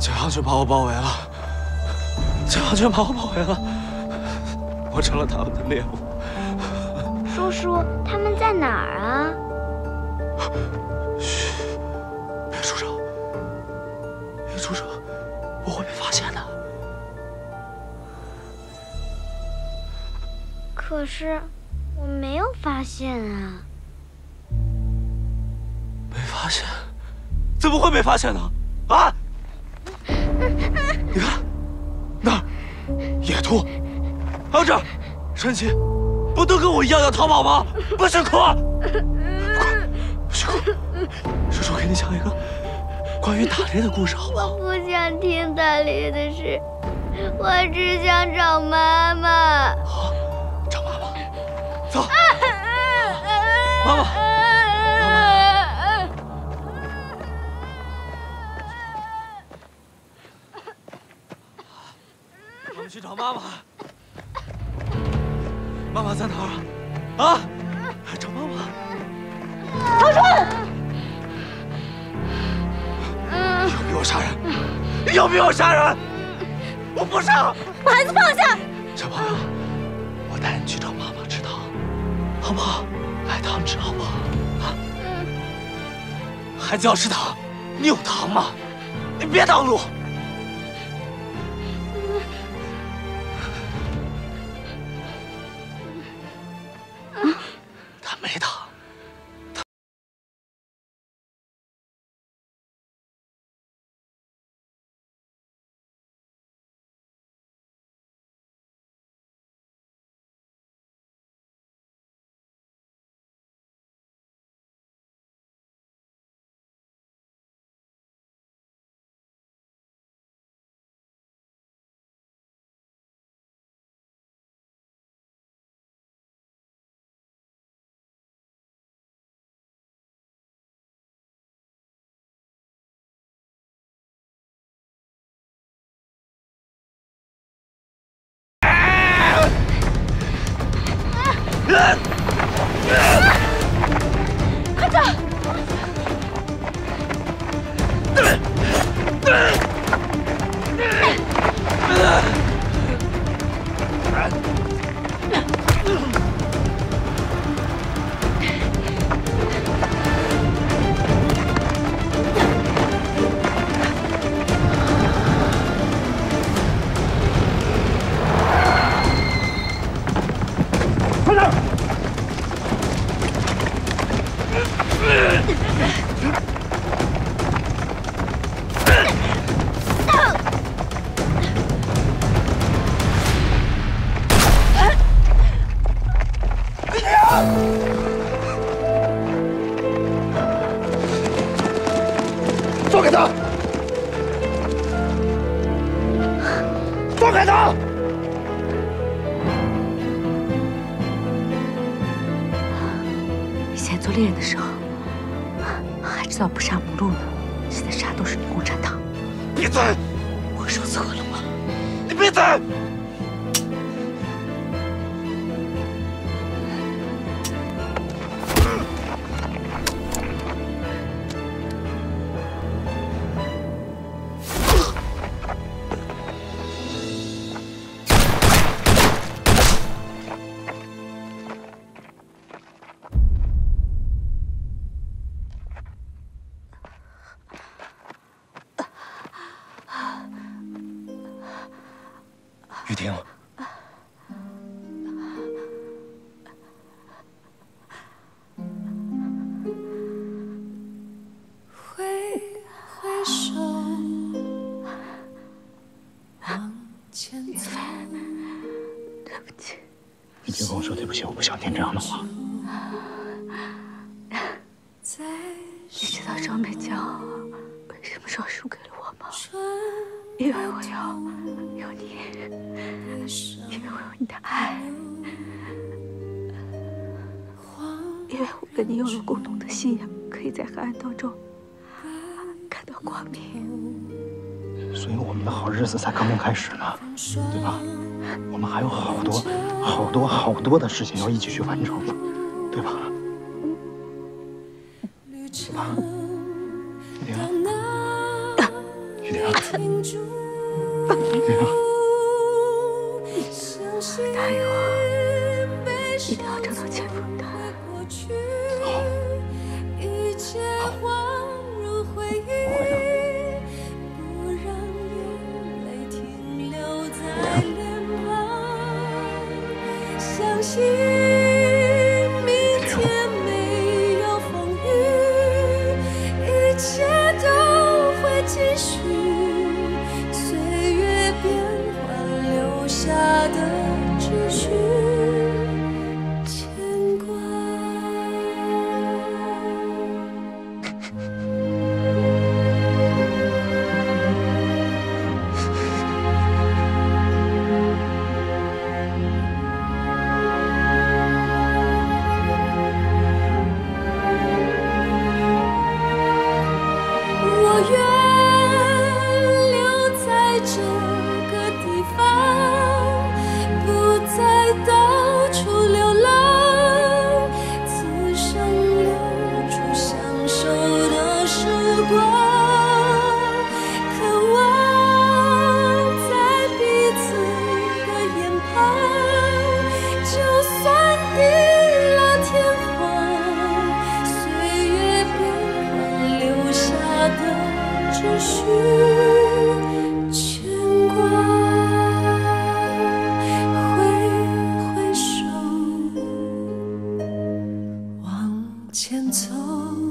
解放军把我包围了，解放军把我包围了，我成了他们的猎物。叔叔，他们在哪儿啊？嘘，别出声，别出声我会被发现的。可是我没有发现啊。没发现？怎么会没发现呢？啊！你看，那儿野兔，还有这儿神奇，不都跟我一样要逃跑吗？不许哭！快，不许哭！叔叔给你讲一个关于打猎的故事，好不好？我不想听打猎的事，我只想找妈妈。好，找妈妈，走。妈妈，我们去找妈妈。妈妈在哪儿啊？啊！找妈妈。唐春，要逼我杀人！要逼我杀人！我不杀！把孩子放下！小朋友，我带你去找妈妈吃糖，好不好？买糖吃，好不好？啊！孩子要吃糖，你有糖吗？你别挡路！Ah! Ah! 快点！放开他！放开他！猎人的时候，还知道不杀母鹿呢，现在杀都是你共产党。闭嘴！我说错了吗？你闭嘴！婷，挥挥手，往前走。对不起，你别跟我说对不起，我不想听这样的话。在你知道张美娇为什么说输给了我吗？春因为我有有你，因为我有你的爱，因为我跟你有了共同的信仰，可以在黑暗当中看到光明。所以我们的好日子才刚刚开始呢，对吧？我们还有好多好多好多的事情要一起去完成，对吧？雨婷。大雨，没一定要找到结果。一切恍如回忆，不让眼泪停留在脸庞。相信明天没有风雨，一切都会继续。我愿。前走。